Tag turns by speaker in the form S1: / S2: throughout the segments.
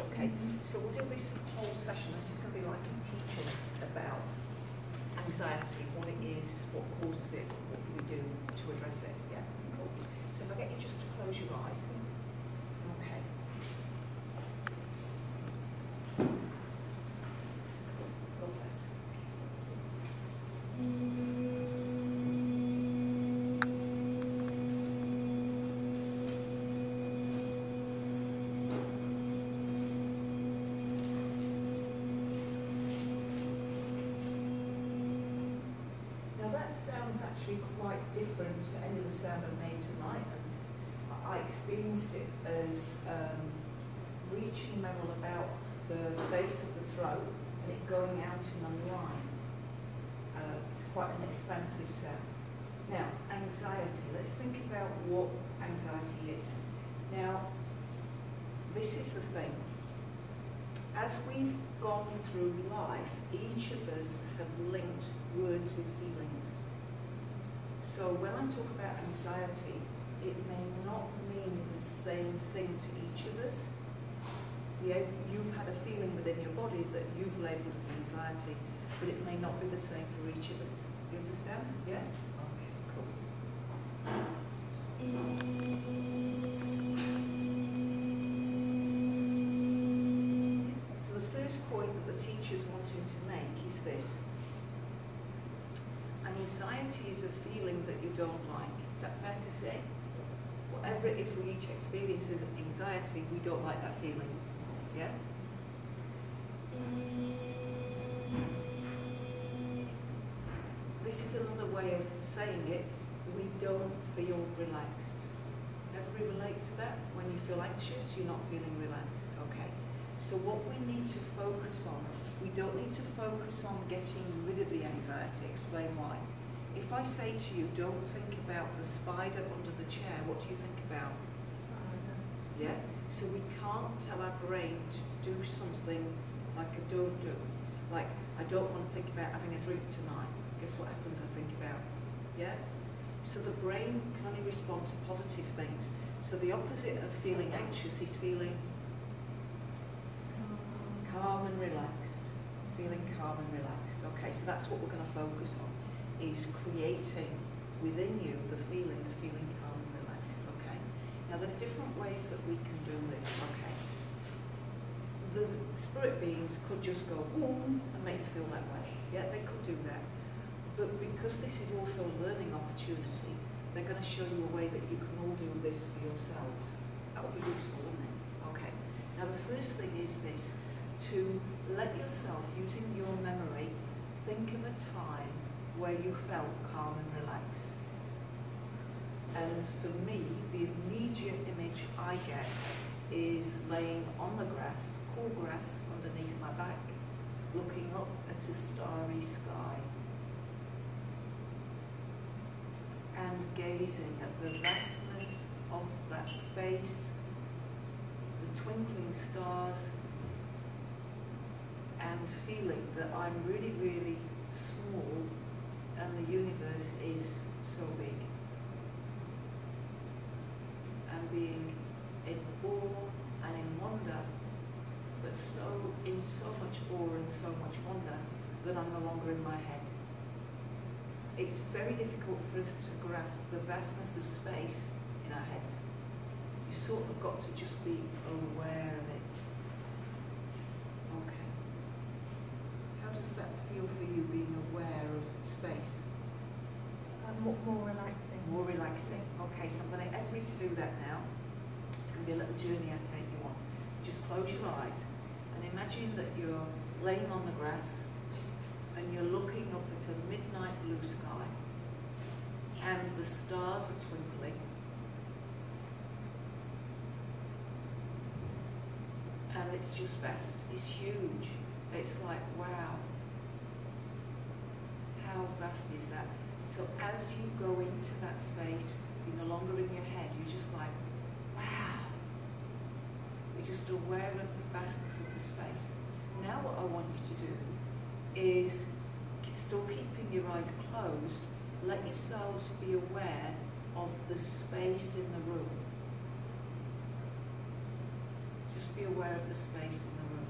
S1: okay? Mm-hmm. So we'll do this whole session, this is going to be like a teaching about anxiety, what it is, what causes it, what do we do to address it, yeah? Cool. So if I get you just to close your eyes. Okay. God bless. Now that sounds actually quite different to any of the sound I made tonight. And I experienced it as um, reaching level about the base of the throat and it going out in a line. Uh, it's quite an expansive sound. Now, anxiety. Let's think about what anxiety is. Now, this is the thing. As we've gone through life, each of us have linked words with feelings. So when I talk about anxiety, it may not mean the same thing to each of us. Yeah, you've had a feeling within your body that you've labelled as anxiety, but it may not be the same for each of us. You understand? Yeah? Okay, cool. So the first point that the teacher's wanting to make is this. Anxiety is a feeling that you don't like. Is that fair to say? Whatever it is we each experience as anxiety, we don't like that feeling. Yeah? This is another way of saying it. We don't feel relaxed. Everybody relate to that? When you feel anxious, you're not feeling relaxed. Okay. So what we need to focus on, we don't need to focus on getting rid of the anxiety. Explain why. If I say to you, don't think about the spider under the chair, what do you think about? Yeah? So we can't tell our brain to do something like a don't do. Like, I don't want to think about having a drink tonight. Guess what happens I think about? Yeah? So the brain can only respond to positive things. So the opposite of feeling anxious is feeling calm and relaxed. Feeling calm and relaxed. Okay, so that's what we're going to focus on, is creating within you the feeling of feeling calm and relaxed. Okay. Now there's different ways that we can do this. Okay. The spirit beings could just go boom and make you feel that way. Yeah, they could do that. But because this is also a learning opportunity, they're going to show you a way that you can all do this for yourselves. That will be useful, wouldn't it? Okay. Now the first thing is this, to let yourself, using your memory, think of a time where you felt calm and relaxed. And for me, the immediate image I get is laying on the grass, cool grass underneath my back, looking up at a starry sky and gazing at the vastness of that space, the twinkling stars, and feeling that I'm really, really small and the universe is so big. And being in awe and in wonder, but so in so much awe and so much wonder that I'm no longer in my head. It's very difficult for us to grasp the vastness of space in our heads. You sort of got to just be aware of it. Okay. How does that feel for you, being aware of space?
S2: Um, more, more relaxing.
S1: More relaxing. Okay, so I'm going to to do that now. It's going to be a little journey I take you on. Just close your eyes and imagine that you're laying on the grass and you're looking up at a midnight blue sky and the stars are twinkling and it's just vast, it's huge. It's like, wow, how vast is that? So as you go into that space, no longer in your head, you're just like, wow. You're just aware of the vastness of the space. Now what I want you to do is, still keeping your eyes closed, let yourselves be aware of the space in the room. Just be aware of the space in the room.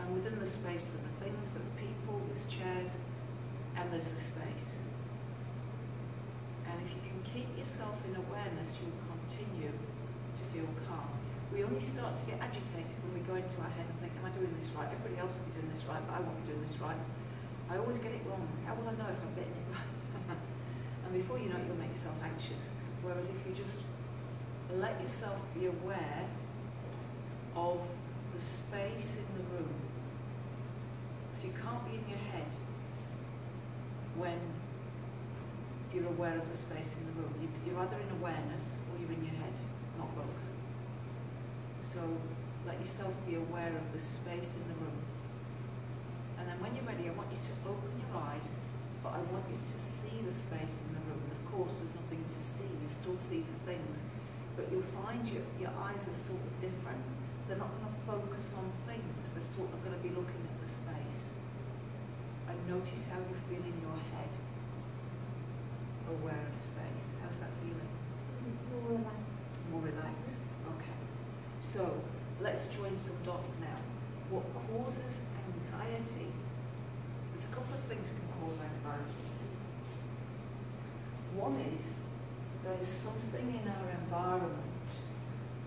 S1: And within the space there are things, there are people, there's chairs, and there's the space. And if you can keep yourself in awareness, you'll continue to feel calm. We only start to get agitated when we go into our head and think, am I doing this right? Everybody else will be doing this right, but I won't be doing this right. I always get it wrong. How will I know if I'm getting it right? and before you know it, you'll make yourself anxious. Whereas if you just let yourself be aware of the space in the room, so you can't be in your head when you're aware of the space in the room. You, you're either in awareness or you're in your head, not both. So let yourself be aware of the space in the room. And then when you're ready, I want you to open your eyes, but I want you to see the space in the room. And of course, there's nothing to see. You still see the things. But you'll find your, your eyes are sort of different. They're not going to focus on things. They're sort of going to be looking at the space. And notice how you feel in your head. Aware of space. How's that feeling?
S2: More relaxed.
S1: More relaxed. Okay. So let's join some dots now. What causes anxiety? There's a couple of things can cause anxiety. One is there's something in our environment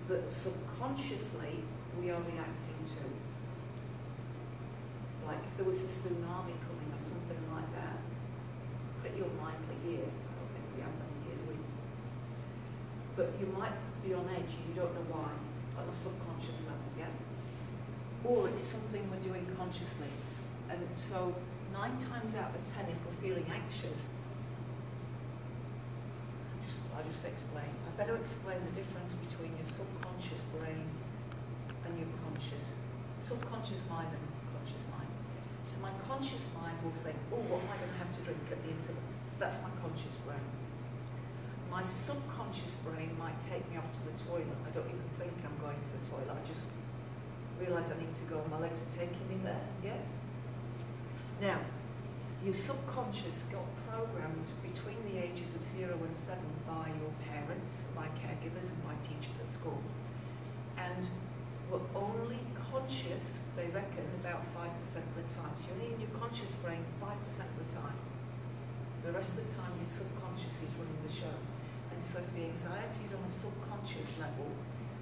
S1: that subconsciously we are reacting to. Like if there was a tsunami coming or something like that, pretty unlikely here. I don't think we have them here, do we? But you might be on edge, and you don't know why, on a subconscious level, yeah? Or it's something we're doing consciously. And so nine times out of ten, if we're feeling anxious, I'll just explain. I better explain the difference between your subconscious brain and your conscious, subconscious mind and conscious mind. So my conscious mind will think, oh, what am I going to have to drink at the interval? That's my conscious brain. My subconscious brain might take me off to the toilet. I don't even think I'm going to the toilet. I just realise I need to go and my legs are taking me there. Yeah? Now, your subconscious got programmed between the ages of 0 and 7 by your parents, by caregivers and by teachers at school. And were only conscious, they reckon, about 5% of the time. So you're only in your conscious brain 5% of the time. The rest of the time your subconscious is running the show. And so if the anxiety is on a subconscious level,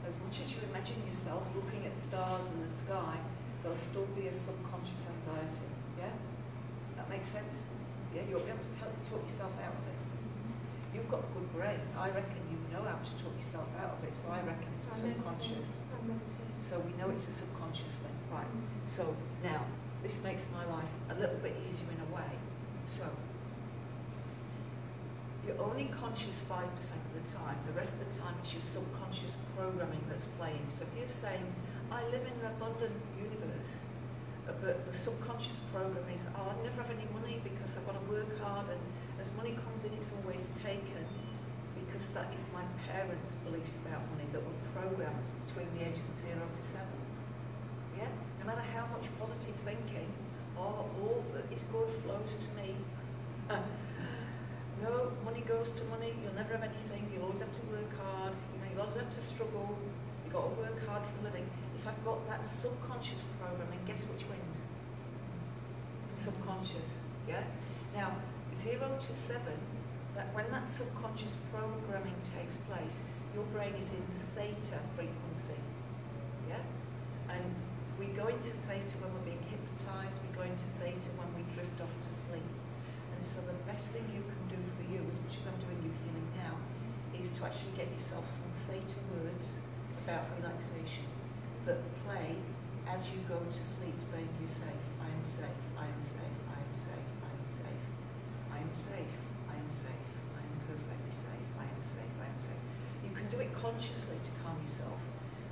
S1: as much as you imagine yourself looking at stars in the sky, there'll still be a subconscious anxiety. Yeah? That makes sense? Yeah, you'll be able to tell, talk yourself out of it. You've got a good brain. I reckon you know how to talk yourself out of it, so I reckon it's a subconscious. So we know it's a subconscious thing. Right. So now, this makes my life a little bit easier in a way. So, you're only conscious 5% of the time. The rest of the time it's your subconscious programming that's playing. So if you're saying, I live in an abundant universe, uh, but the subconscious program is, oh, I never have any money because I've got to work hard and as money comes in, it's always taken because that is my parents' beliefs about money that were programmed between the ages of zero to seven. Yeah? No matter how much positive thinking, oh, all that is good flows to me. no, money goes to money, you'll never have anything, you'll always have to work hard, you know, you'll always have to struggle, you've got to work hard for a living. If I've got that subconscious programming, guess which wins? The subconscious, yeah? Now, zero to seven, that when that subconscious programming takes place, your brain is in theta frequency, yeah? And we go into theta when we're being hypnotized, we go into theta when we drift off to sleep. And so the best thing you can much as I'm doing you healing now, is to actually get yourself some theta words about relaxation that play as you go to sleep, saying you're safe, I am safe, I am safe, I am safe, I am safe, I am safe, I am safe, I am perfectly safe, I am safe, I am safe. You can do it consciously to calm yourself,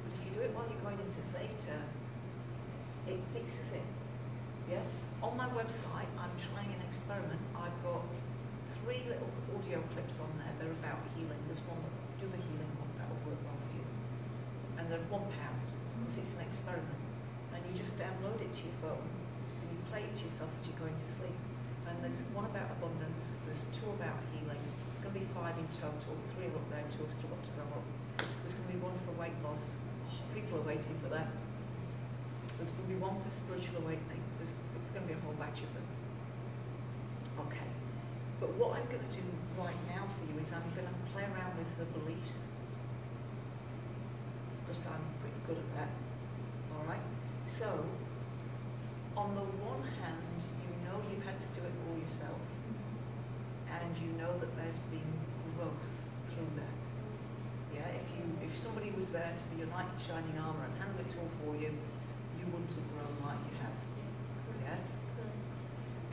S1: but if you do it while you're going into theta, it fixes it. Yeah? On my website, I'm trying an experiment. I've got three little audio clips on there. They're about healing. There's one that do the healing one that will work well for you. And they're one pound because it's an experiment. And you just download it to your phone and you play it to yourself as you're going to sleep. And there's one about abundance, there's two about healing. It's going to be five in total. Three are up there, two have still got to go up. There's going to be one for weight loss, oh, people are waiting for that. There's going to be one for spiritual awakening. There's, it's going to be a whole batch of them. Okay. But what I'm going to do right now for you is I'm going to play around with her beliefs. Because I'm pretty good at that. All right? So, on the one hand, you know you've had to do it all yourself. And you know that there's been growth through that. Yeah, if you if somebody was there to be your knight in shining armour and handle it all for you, you wouldn't have grown like you have. Yeah?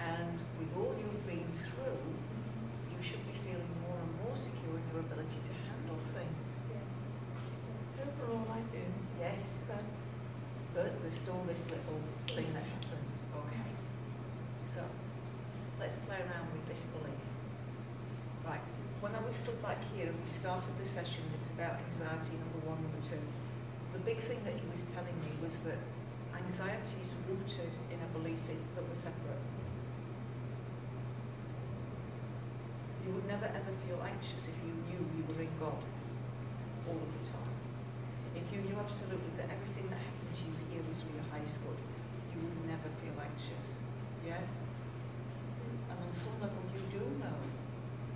S1: And with all you've been through, you should be feeling more and more secure in your ability to handle things.
S2: Overall, I do.
S1: Yes,
S2: But
S1: but there's still this little thing that happens. Okay. So let's play around with this belief. Right. When I was stood back here and we started the session, it was about anxiety number one, number two. The big thing that he was telling me was that anxiety is rooted in a belief that we're separate. You would never ever feel anxious if you knew you were in God all of the time. If you knew absolutely that everything that happened to you here was for your high school, you would never feel anxious. Yeah? And on some level you do know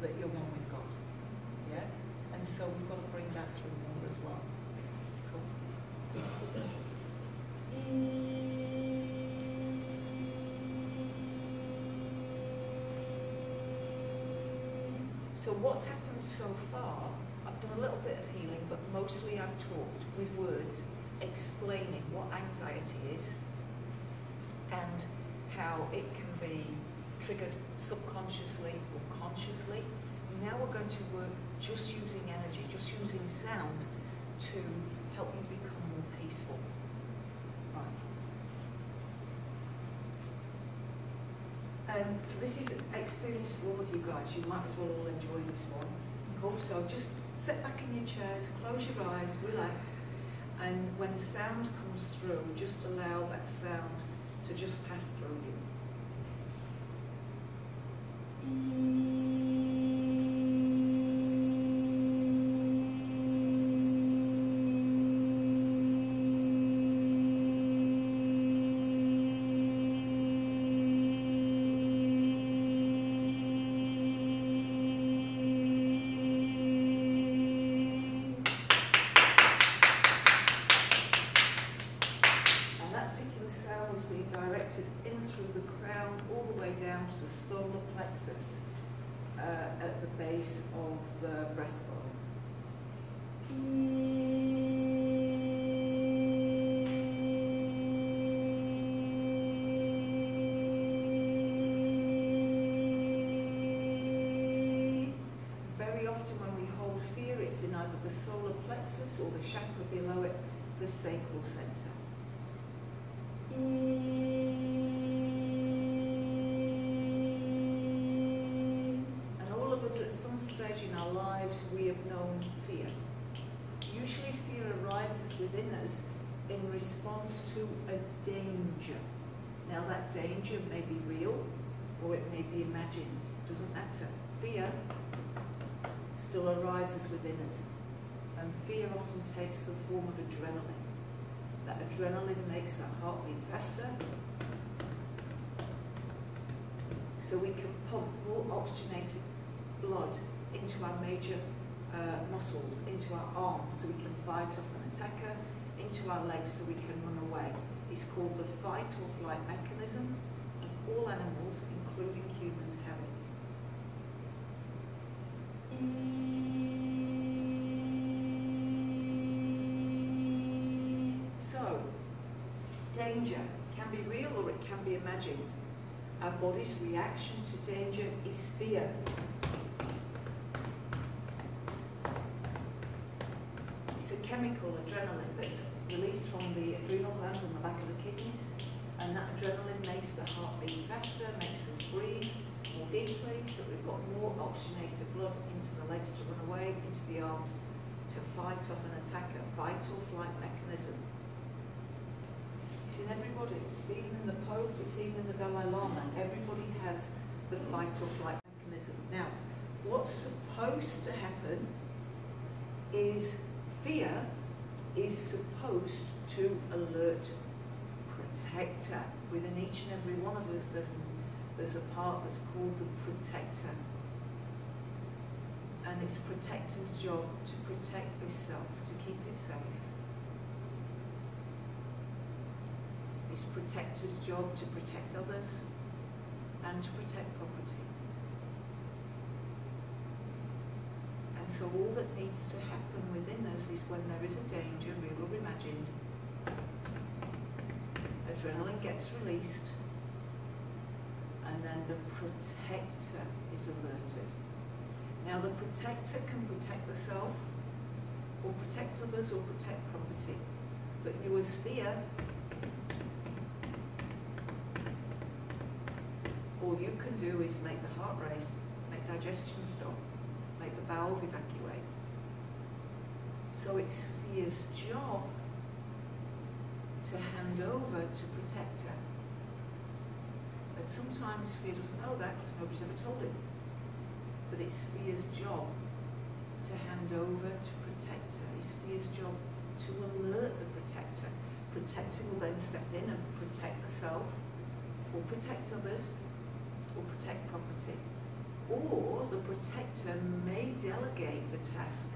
S1: that you're one with God. Yeah? And so we've got to bring that through more as well. Cool. So what's happened so far, I've done a little bit of healing, but mostly I've talked with words explaining what anxiety is and how it can be triggered subconsciously or consciously. Now we're going to work just using energy, just using sound to help you become more peaceful. Right. Um, so this is an experience for all of you guys. You might as well all enjoy this one. Also, just sit back in your chairs, close your eyes, relax, and when sound comes through, just allow that sound to just pass through you. And response to a danger. Now that danger may be real or it may be imagined, doesn't matter. Fear still arises within us. And fear often takes the form of adrenaline. That adrenaline makes that heart beat faster. So we can pump more oxygenated blood into our major uh, muscles, into our arms, so we can fight off an attacker, into our legs so we can run away. It's called the fight or flight mechanism, and all animals, including humans, have it. So, danger can be real or it can be imagined. Our body's reaction to danger is fear. It's a chemical, adrenaline, that's released from the adrenal glands on the back of the kidneys. And that adrenaline makes the heart beat faster, makes us breathe more deeply, so we've got more oxygenated blood into the legs to run away, into the arms to fight off an attacker, fight or flight mechanism. It's in everybody. It's even in the Pope, it's even in the Dalai Lama. Everybody has the fight or flight mechanism. Now, what's supposed to happen is fear is supposed to alert protector. Within each and every one of us, there's, there's a part that's called the protector. And it's protector's job to protect this self, to keep it safe. It's protector's job to protect others and to protect property. And so all that needs to happen within us is when there is a danger, real or imagined, adrenaline gets released, and then the protector is alerted. Now the protector can protect the self, or protect others, or protect property. But you as fear, all you can do is make the heart race, make digestion stop, bowels evacuate. So it's fear's job to hand over to protector. But sometimes fear doesn't know that because nobody's ever told him. But it's fear's job to hand over to protector. It's fear's job to alert the protector. Protector will then step in and protect the self, or protect others, or protect property. Or the protector may delegate the task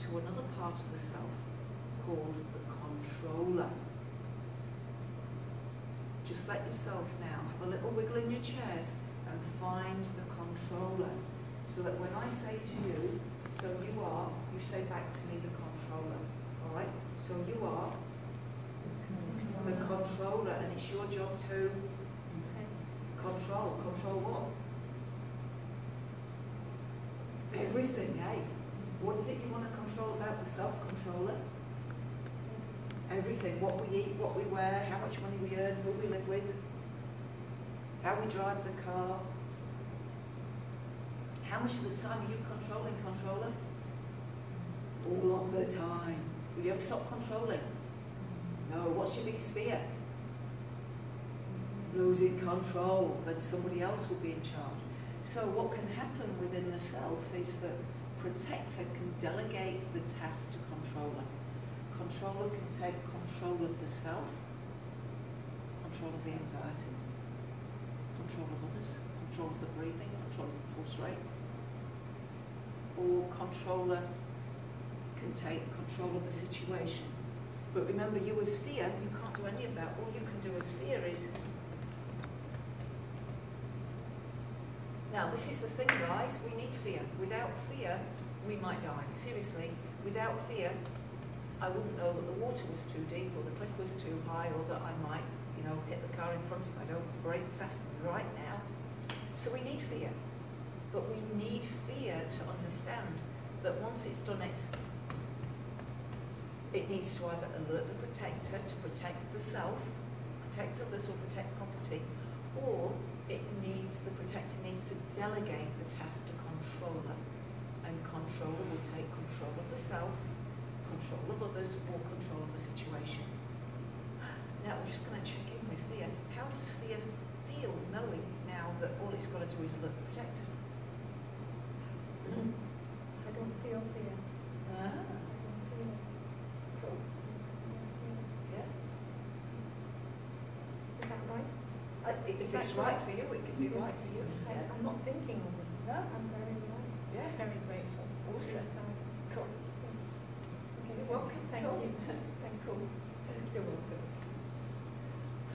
S1: to another part of the self called the controller. Just let yourselves now have a little wiggle in your chairs and find the controller. So that when I say to you, so you are, you say back to me the controller. All right? So you are the controller, and it's your job to control. Control what? Everything, eh? What is it you want to control about the self-controller? Everything. What we eat, what we wear, how much money we earn, who we live with, how we drive the car. How much of the time are you controlling, controller? All of the time. Will you ever stop controlling? No. What's your biggest fear? Losing control, then somebody else will be in charge. So what can happen within the self is that protector can delegate the task to controller. Controller can take control of the self, control of the anxiety, control of others, control of the breathing, control of the pulse rate. Or controller can take control of the situation. But remember, you as fear, you can't do any of that. All you can do as fear is Now, this is the thing, guys. We need fear. Without fear, we might die. Seriously, without fear, I wouldn't know that the water was too deep or the cliff was too high or that I might, you know, hit the car in front if I don't brake fast right now. So we need fear. But we need fear to understand that once it's done its, it needs to either alert the protector to protect the self, protect others or protect property, or it needs, the protector needs to delegate the task to controller. And controller will take control of the self, control of others, or control of the situation. Now we're just going to check in with fear. How does fear feel knowing now that all it's got to do is alert the protector?
S2: Mm. I don't feel fear.
S1: Ah,
S2: I don't feel it.
S1: cool.
S2: I don't feel it.
S1: Yeah.
S2: Is that right?
S1: Uh, If it's right for you, it can be right for you.
S2: I'm not thinking of it.
S1: No?
S2: I'm very relaxed.
S1: Yeah.
S2: Very grateful.
S1: Awesome.